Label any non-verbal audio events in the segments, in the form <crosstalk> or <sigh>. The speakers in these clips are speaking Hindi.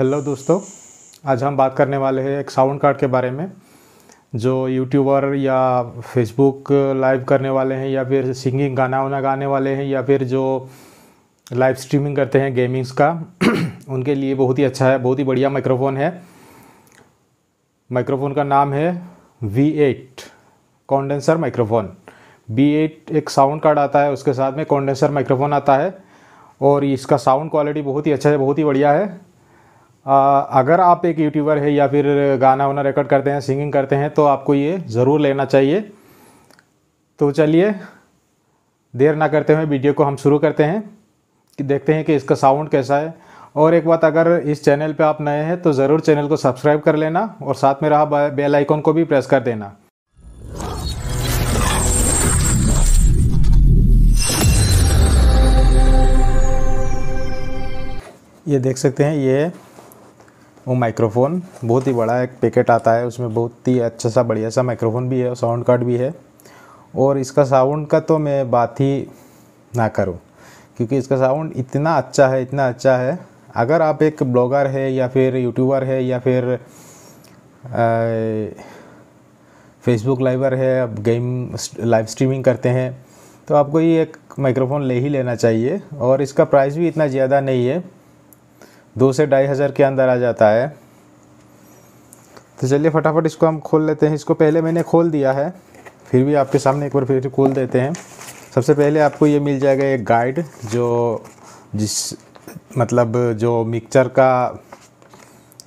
हेलो दोस्तों, आज हम बात करने वाले हैं एक साउंड कार्ड के बारे में, जो यूट्यूबर या फेसबुक लाइव करने वाले हैं, या फिर सिंगिंग गाना वाना गाने वाले हैं, या फिर जो लाइव स्ट्रीमिंग करते हैं गेमिंग्स का, <clears throat> उनके लिए बहुत ही अच्छा है, बहुत ही बढ़िया माइक्रोफोन है। माइक्रोफोन का नाम है V eight condenser microphone B eight एक साउंड कार्ड आता है, उसके साथ में कॉन्डेंसर माइक्रोफोन आता है, और इसका साउंड क्वालिटी बहुत ही अच्छा है, बहुत ही बढ़िया है। अगर आप एक यूट्यूबर है या फिर गाना वाना रिकॉर्ड करते हैं सिंगिंग करते हैं तो आपको ये ज़रूर लेना चाहिए। तो चलिए, देर ना करते हुए वीडियो को हम शुरू करते हैं, कि देखते हैं कि इसका साउंड कैसा है। और एक बात, अगर इस चैनल पे आप नए हैं तो ज़रूर चैनल को सब्सक्राइब कर लेना और साथ में रहा बेल आइकन को भी प्रेस कर देना। ये देख सकते हैं, ये वो माइक्रोफ़ोन बहुत ही बड़ा एक पैकेट आता है, उसमें बहुत ही अच्छा सा बढ़िया सा माइक्रोफ़ोन भी है साउंड कार्ड भी है। और इसका साउंड का तो मैं बात ही ना करूँ, क्योंकि इसका साउंड इतना अच्छा है, इतना अच्छा है। अगर आप एक ब्लॉगर है या फिर यूट्यूबर है या फिर फेसबुक लाइवर है अब गेम लाइव स्ट्रीमिंग करते हैं तो आपको ये एक माइक्रोफ़ोन ले ही लेना चाहिए। और इसका प्राइस भी इतना ज़्यादा नहीं है। दो से ढाई हज़ार के अंदर आ जाता है। तो चलिए फटाफट इसको हम खोल लेते हैं। इसको पहले मैंने खोल दिया है, फिर भी आपके सामने एक बार फिर खोल देते हैं। सबसे पहले आपको ये मिल जाएगा एक गाइड जो जिस मतलब जो मिक्सचर का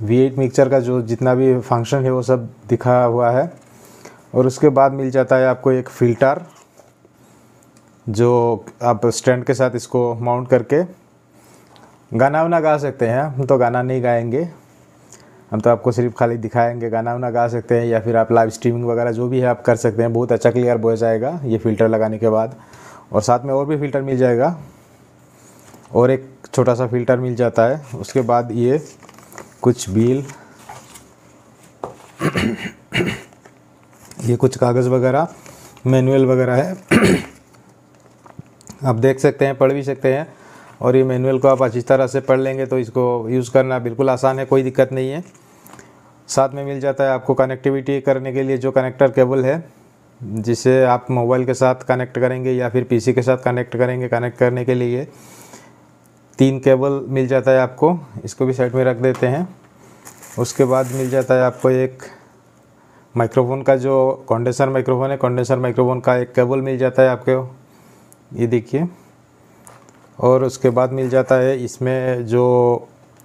वी एट मिक्सचर का जो जितना भी फ़ंक्शन है वो सब दिखा हुआ है। और उसके बाद मिल जाता है आपको एक फ़िल्टर जो आप स्टैंड के साथ इसको माउंट करके गाना वाना गा सकते हैं, हम तो गाना नहीं गाएँगे। हम तो आपको सिर्फ़ खाली दिखाएँगे, गाना वाना गा सकते हैं या फिर आप लाइव स्ट्रीमिंग वगैरह जो भी है आप कर सकते हैं, बहुत अच्छा क्लियर बॉय जाएगा ये फ़िल्टर लगाने के बाद। और साथ में और भी फ़िल्टर मिल जाएगा। और एक छोटा सा फ़िल्टर मिल जाता है, उसके बाद ये कुछ बिल, ये कुछ कागज़ वगैरह मैनुअल वगैरह है। आप देख सकते हैं, पढ़ भी सकते हैं। और ये मैनुअल को आप अच्छी तरह से पढ़ लेंगे तो इसको यूज़ करना बिल्कुल आसान है, कोई दिक्कत नहीं है। साथ में मिल जाता है आपको कनेक्टिविटी करने के लिए जो कनेक्टर केबल है, जिसे आप मोबाइल के साथ कनेक्ट करेंगे या फिर पीसी के साथ कनेक्ट करेंगे कनेक्ट करने के लिए तीन केबल मिल जाता है आपको, इसको भी साइड में रख देते हैं। उसके बाद मिल जाता है आपको एक माइक्रोफोन का जो कंडेंसर माइक्रोफोन है कंडेंसर माइक्रोफोन का एक केबल मिल जाता है आपको। ये देखिए। और उसके बाद मिल जाता है इसमें जो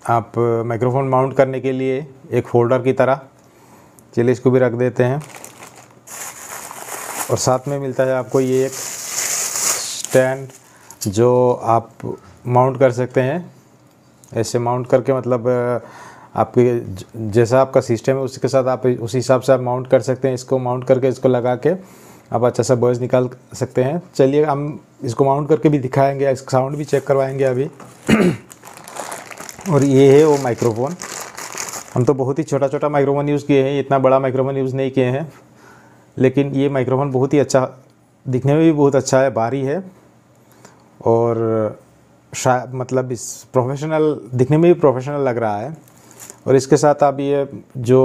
आप माइक्रोफोन माउंट करने के लिए एक फोल्डर की तरह। चलिए इसको भी रख देते हैं। और साथ में मिलता है आपको ये एक स्टैंड जो आप माउंट कर सकते हैं। ऐसे माउंट करके मतलब आपके जैसा आपका सिस्टम है, उसके साथ आप उस हिसाब से आप माउंट कर सकते हैं। इसको माउंट करके इसको लगा के आप अच्छा सा वॉइस निकाल सकते हैं। चलिए, हम इसको माउंट करके भी दिखाएँगे इसका साउंड भी चेक करवाएँगे अभी। और ये है वो माइक्रोफोन हम तो बहुत ही छोटा छोटा माइक्रोफोन यूज़ किए हैं, इतना बड़ा माइक्रोफोन यूज़ नहीं किए हैं। लेकिन ये माइक्रोफोन बहुत ही अच्छा दिखने में भी बहुत अच्छा है, भारी है। और शायद मतलब इस प्रोफेशनल दिखने में भी प्रोफेशनल लग रहा है। और इसके साथ आप ये जो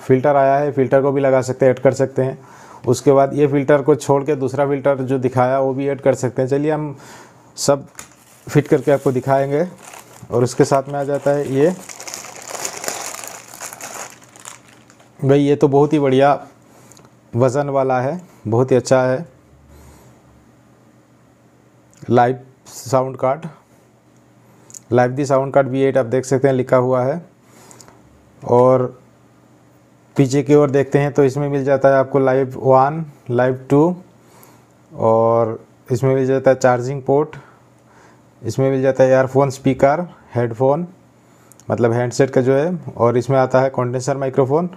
फ़िल्टर आया है फ़िल्टर को भी लगा सकते हैं ऐड कर सकते हैं। उसके बाद ये फ़िल्टर को छोड़ के दूसरा फ़िल्टर जो दिखाया, वो भी ऐड कर सकते हैं। चलिए हम सब फिट करके आपको दिखाएँगे। और उसके साथ में आ जाता है ये। भाई, ये तो बहुत ही बढ़िया वज़न वाला है, बहुत ही अच्छा है। Live sound card live the sound card V eight आप देख सकते हैं, लिखा हुआ है। और पीछे की ओर देखते हैं तो इसमें मिल जाता है आपको लाइव वन लाइव टू और इसमें मिल जाता है चार्जिंग पोर्ट इसमें मिल जाता है एयरफोन स्पीकर हेडफोन मतलब हैंडसेट का जो है, और इसमें आता है कंडेंसर माइक्रोफोन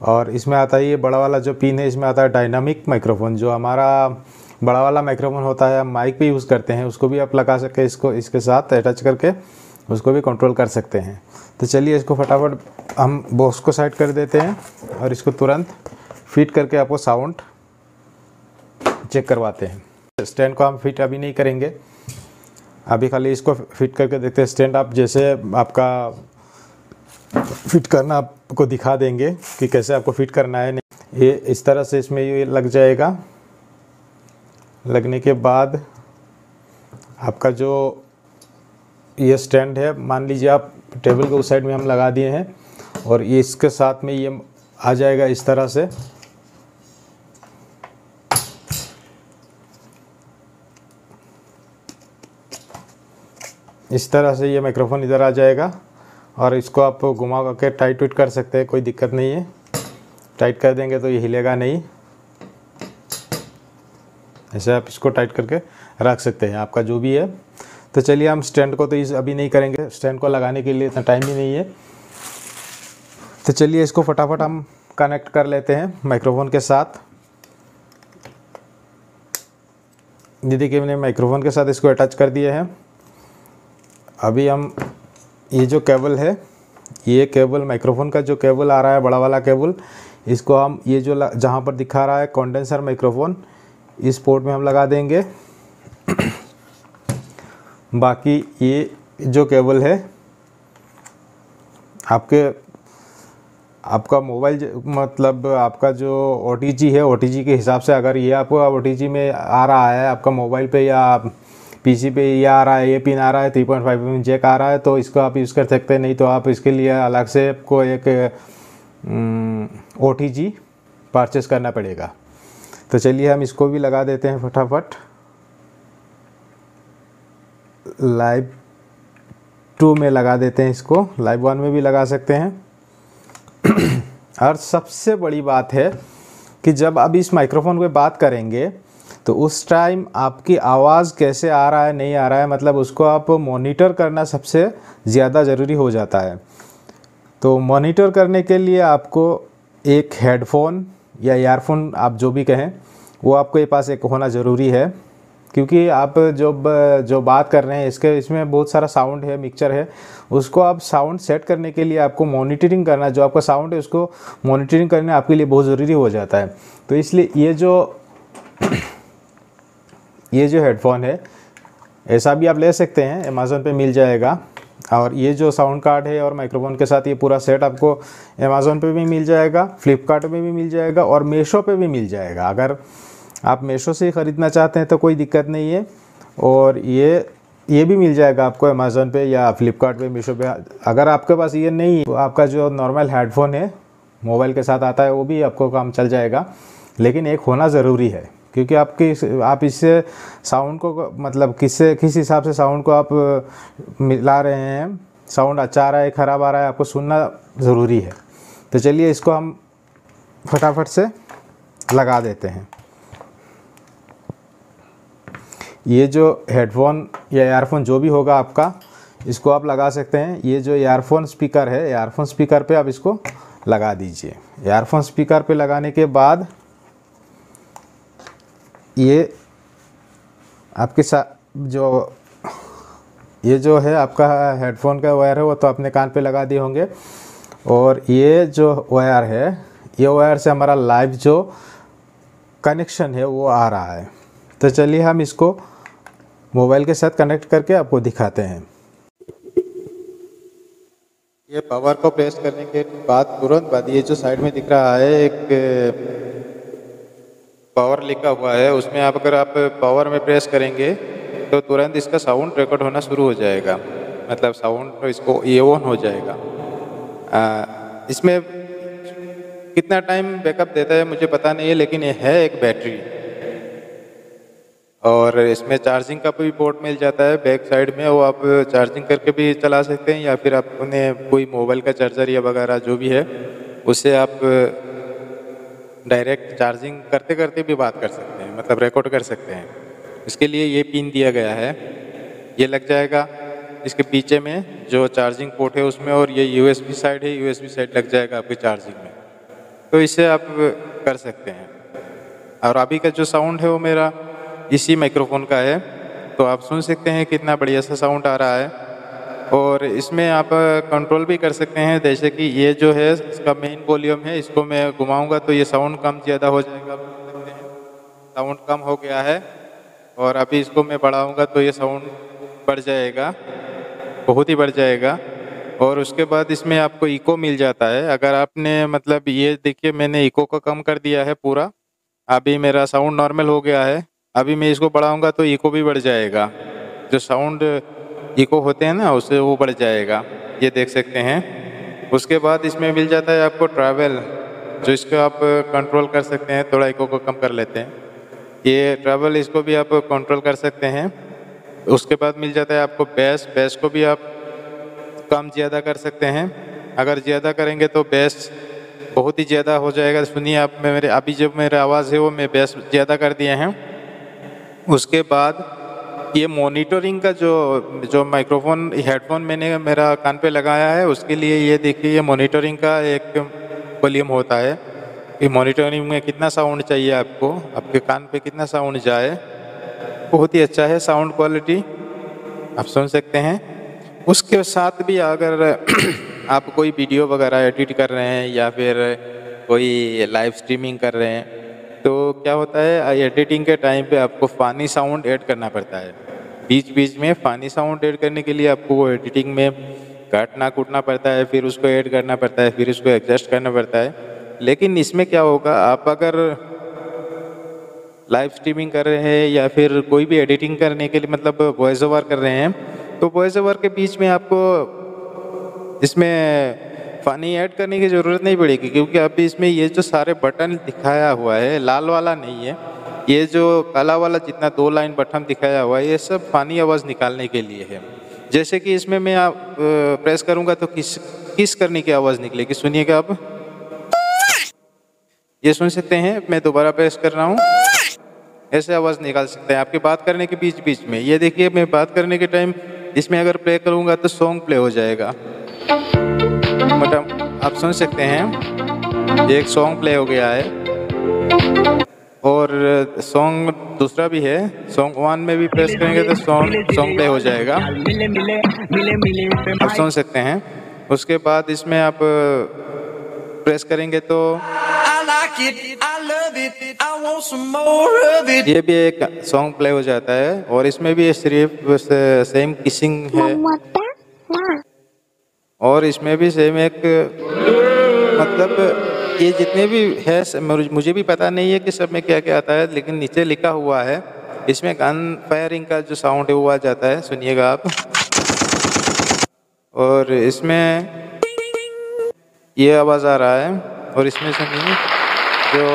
और इसमें आता है ये बड़ा वाला जो पिन है, इसमें आता है डायनामिक माइक्रोफोन जो हमारा बड़ा वाला माइक्रोफोन होता है, हम माइक पे यूज़ करते हैं, उसको भी आप लगा सके इसको, इसके साथ अटैच करके। उसको भी कंट्रोल कर सकते हैं। तो चलिए इसको फटाफट हम बॉक्स को साइड कर देते हैं और इसको तुरंत फिट करके आपको साउंड चेक करवाते हैं। स्टैंड को हम फिट अभी नहीं करेंगे। अभी खाली इसको फिट करके देखते हैं। स्टैंड आप जैसे आपका फिट करना आपको दिखा देंगे कि कैसे आपको फिट करना है। नहीं ये इस तरह से इसमें ये लग जाएगा। लगने के बाद आपका जो ये स्टैंड है। मान लीजिए आप टेबल के उस साइड में हम लगा दिए हैं और ये इसके साथ में ये आ जाएगा इस तरह से। इस तरह से ये माइक्रोफोन इधर आ जाएगा और इसको आप घुमा करके टाइट विट कर सकते हैं, कोई दिक्कत नहीं है। टाइट कर देंगे तो ये हिलेगा नहीं। ऐसे आप इसको टाइट करके रख सकते हैं। आपका जो भी है तो चलिए हम स्टैंड को तो इस अभी नहीं करेंगे, स्टैंड को लगाने के लिए इतना टाइम ही नहीं है। तो चलिए इसको फटाफट हम कनेक्ट कर लेते हैं माइक्रोफोन के साथ। ये देखिए मैंने माइक्रोफोन के साथ इसको अटैच कर दिया है। अभी हम ये जो केबल है, ये केबल माइक्रोफोन का जो केबल आ रहा है, बड़ा वाला केबल इसको हम ये जो जहाँ पर दिखा रहा है कंडेंसर माइक्रोफोन इस पोर्ट में हम लगा देंगे। बाकी ये जो केबल है, आपके, आपका मोबाइल मतलब आपका जो ओटीजी है ओटीजी के हिसाब से अगर ये आपको ओटीजी में आ रहा है, आपका मोबाइल पे या पीसी पे ये आ रहा है ये पिन आ रहा है three point five m jack आ रहा है तो इसको आप यूज़ कर सकते हैं, नहीं तो आप इसके लिए अलग से आपको एक ओ टी परचेस करना पड़ेगा। तो चलिए हम इसको भी लगा देते हैं फटाफट। लाइव टू में लगा देते हैं इसको। लाइव वन में भी लगा सकते हैं। <clears throat> और सबसे बड़ी बात है कि जब अब इस माइक्रोफोन पे बात करेंगे तो उस टाइम आपकी आवाज़ कैसे आ रहा है, नहीं आ रहा है मतलब उसको आप मॉनिटर करना सबसे ज़्यादा ज़रूरी हो जाता है। तो मॉनिटर करने के लिए आपको एक हेडफोन या ईयरफोन, आप जो भी कहें, वो आपके पास एक होना ज़रूरी है। क्योंकि आप जो जो बात कर रहे हैं, इसके, इसमें बहुत सारा साउंड है मिक्सचर है। उसको आप साउंड सेट करने के लिए आपको मॉनिटरिंग करना, जो आपका साउंड है, उसको मॉनिटरिंग करने आपके लिए बहुत ज़रूरी हो जाता है। तो इसलिए ये जो <clears throat> ये जो हेडफोन है, ऐसा भी आप ले सकते हैं अमेज़ोन पे मिल जाएगा। और ये जो साउंड कार्ड है और माइक्रोफोन के साथ ये पूरा सेट आपको अमेज़ोन पे भी मिल जाएगा फ्लिपकार्ट पे भी मिल जाएगा और मीशो पे भी मिल जाएगा। अगर आप मीशो से ही ख़रीदना चाहते हैं तो कोई दिक्कत नहीं है। और ये ये भी मिल जाएगा आपको अमेज़ोन पे या फ्लिपकार्ट मीशो पे। अगर आपके पास ये नहीं है तो आपका जो नॉर्मल हेडफोन है मोबाइल के साथ आता है, वो भी आपको काम चल जाएगा। लेकिन एक होना ज़रूरी है, क्योंकि आपकी आप इससे साउंड को मतलब किससे, किस हिसाब से साउंड को आप मिला रहे हैं साउंड अच्छा आ रहा है, ख़राब आ रहा है, आपको सुनना ज़रूरी है। तो चलिए इसको हम फटाफट से लगा देते हैं। ये जो हेडफोन या एयरफोन जो भी होगा आपका, इसको आप लगा सकते हैं। ये जो एयरफोन स्पीकर है एयरफोन स्पीकर पे आप इसको लगा दीजिए। एयरफोन स्पीकर पे लगाने के बाद ये आपके साथ जो, ये जो है आपका हेडफोन का वायर है, वो तो अपने कान पे लगा दिए होंगे। और ये जो वायर है, ये वायर से हमारा लाइव जो कनेक्शन है, वो आ रहा है। तो चलिए हम इसको मोबाइल के साथ कनेक्ट करके आपको दिखाते हैं। ये पावर को प्रेस करने के बाद तुरंत बाद ये जो साइड में दिख रहा है एक पावर लिखा हुआ है। उसमें आप अगर आप पावर में प्रेस करेंगे तो तुरंत इसका साउंड रिकॉर्ड होना शुरू हो जाएगा। मतलब साउंड इसको ये ऑन हो जाएगा। आ, इसमें कितना टाइम बैकअप देता है मुझे पता नहीं है लेकिन ये है एक बैटरी और इसमें चार्जिंग का भी पोर्ट मिल जाता है बैक साइड में, वो आप चार्जिंग करके भी चला सकते हैं, या फिर आप उन्हें कोई मोबाइल का चार्जर या वगैरह जो भी है उससे आप डायरेक्ट चार्जिंग करते करते भी बात कर सकते हैं मतलब रिकॉर्ड कर सकते हैं। इसके लिए ये पिन दिया गया है। ये लग जाएगा, इसके पीछे में जो चार्जिंग पोर्ट है उसमें, और ये यूएसबी साइड है यूएसबी साइड लग जाएगा आपकी चार्जिंग में। तो इसे आप कर सकते हैं। और अभी का जो साउंड है वो मेरा इसी माइक्रोफोन का है। तो आप सुन सकते हैं कितना बढ़िया सा साउंड आ रहा है। और इसमें आप कंट्रोल भी कर सकते हैं। जैसे कि ये जो है, इसका मेन वॉल्यूम है, इसको मैं घुमाऊँगा तो ये साउंड कम ज़्यादा हो जाएगा। साउंड कम हो गया है। और अभी इसको मैं बढ़ाऊँगा तो ये साउंड बढ़ जाएगा, बहुत ही बढ़ जाएगा। और उसके बाद इसमें आपको इको मिल जाता है। अगर आपने मतलब ये देखिए, मैंने इको को कम कर दिया है पूरा। अभी मेरा साउंड नॉर्मल हो गया है। अभी मैं इसको बढ़ाऊँगा तो इको भी बढ़ जाएगा। जो साउंड इको होते हैं ना, उससे वो बढ़ जाएगा। ये देख सकते हैं। उसके बाद इसमें मिल जाता है आपको ट्रैवल जो इसको आप कंट्रोल कर सकते हैं, थोड़ा इको को कम कर लेते हैं। ये ट्रैवल इसको भी आप कंट्रोल कर सकते हैं। उसके बाद मिल जाता है आपको बेस बेस को भी आप कम ज़्यादा कर सकते हैं। अगर ज़्यादा करेंगे तो बेस बहुत ही ज़्यादा हो जाएगा। सुनिए आप मेरे, अभी जो मेरा आवाज़ है, वो मैं बेस ज़्यादा कर दिए हैं। उसके बाद ये मॉनिटरिंग का जो जो माइक्रोफोन हेडफोन मैंने, मेरा कान पे लगाया है, उसके लिए ये देखिए, ये मॉनिटरिंग का एक वॉल्यूम होता है। कि मॉनिटरिंग में कितना साउंड चाहिए आपको? आपके कान पे कितना साउंड जाए? बहुत ही अच्छा है साउंड क्वालिटी आप सुन सकते हैं। उसके साथ भी अगर <clears throat> आप कोई वीडियो वगैरह एडिट कर रहे हैं या फिर कोई लाइव स्ट्रीमिंग कर रहे हैं क्या होता है एडिटिंग के टाइम पे आपको फ़ानी साउंड ऐड करना पड़ता है। बीच बीच में फ़ानी साउंड ऐड करने के लिए आपको वो एडिटिंग में काटना कूटना पड़ता है, फिर उसको ऐड करना पड़ता है, फिर उसको एडजस्ट करना पड़ता है। लेकिन इसमें क्या होगा, आप अगर लाइव स्ट्रीमिंग कर रहे हैं या फिर कोई भी एडिटिंग करने के लिए मतलब वॉइस ओवर कर रहे हैं तो वॉइस ओवर के बीच में आपको इसमें फ़नी ऐड करने की ज़रूरत नहीं पड़ेगी, क्योंकि अभी इसमें ये जो सारे बटन दिखाया हुआ है, लाल वाला नहीं है, ये जो काला वाला जितना दो लाइन बटन दिखाया हुआ है, ये सब पानी आवाज़ निकालने के लिए है। जैसे कि इसमें मैं आप प्रेस करूँगा तो किस किस करने की आवाज़ निकलेगी, सुनिएगा आप। ये सुन सकते हैं, मैं दोबारा प्रेस कर रहा हूँ। ऐसे आवाज़ निकाल सकते हैं, आपके बात करने के बीच बीच में। ये देखिए, मैं बात करने के टाइम इसमें अगर प्ले करूँगा तो सॉन्ग प्ले हो जाएगा। मतलब आप सुन सकते हैं। एक सॉन्ग प्ले हो गया है। और सॉन्ग दूसरा भी है। सॉन्ग वन में भी प्रेस करेंगे तो सॉन्ग सॉन्ग प्ले हो जाएगा। आप सुन सकते हैं। उसके बाद इसमें आप प्रेस करेंगे तो ये भी एक सॉन्ग प्ले हो जाता है। और इसमें भी सिर्फ़ सेम किसिंग है। और इसमें भी सेम एक मतलब ये जितने भी है, मुझे भी पता नहीं है कि सब में क्या क्या आता है, लेकिन नीचे लिखा हुआ है। इसमें गन फायरिंग का जो साउंड है, वो आ जाता है, सुनिएगा आप। और इसमें ये आवाज़ आ रहा है, और इसमें सुनिए जो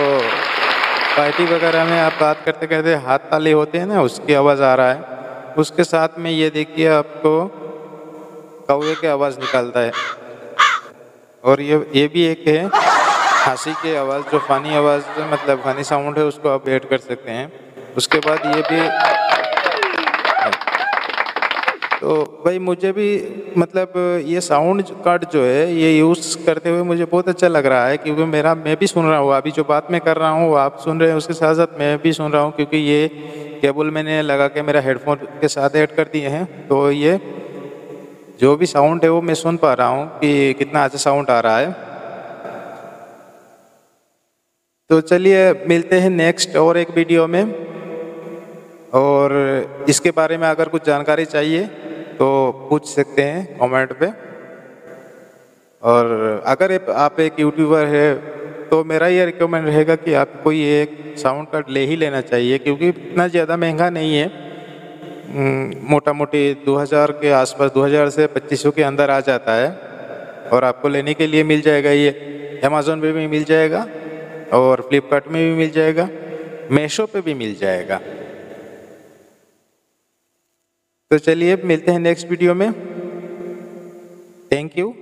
पार्टी वगैरह में आप बात करते करते हाथ ताली होते हैं ना, उसकी आवाज़ आ रहा है। उसके साथ में ये देखिए आपको कौए की आवाज़ निकालता है। और ये ये भी एक है हँसी की आवाज़, जो फ़नी आवाज़ मतलब फ़नी साउंड है, उसको आप ऐड कर सकते हैं। उसके बाद ये भी तो भाई मुझे भी मतलब ये साउंड कार्ड जो है, ये यूज़ करते हुए मुझे बहुत अच्छा लग रहा है, क्योंकि मेरा, मैं भी सुन रहा हूँ। अभी जो बात मैं कर रहा हूँ आप सुन रहे हैं, उसके साथ साथ मैं भी सुन रहा हूँ, क्योंकि ये केबल मैंने लगा के मेरा हेडफोन के साथ ऐड कर दिए हैं। तो ये जो भी साउंड है वो मैं सुन पा रहा हूँ कि कितना अच्छा साउंड आ रहा है। तो चलिए मिलते हैं नेक्स्ट और एक वीडियो में। और इसके बारे में अगर कुछ जानकारी चाहिए तो पूछ सकते हैं कमेंट पे। और अगर आप एक यूट्यूबर है तो मेरा ये रिकमेंड रहेगा कि आप कोई एक साउंड कार्ड ले ही लेना चाहिए, क्योंकि इतना ज़्यादा महँगा नहीं है। मोटा मोटी 2000 के आसपास 2000 से 2500 के अंदर आ जाता है। और आपको लेने के लिए मिल जाएगा ये अमेज़ोन पे भी मिल जाएगा और फ्लिपकार्ट में भी मिल जाएगा मेशो पे भी मिल जाएगा। तो चलिए मिलते हैं नेक्स्ट वीडियो में। Thank you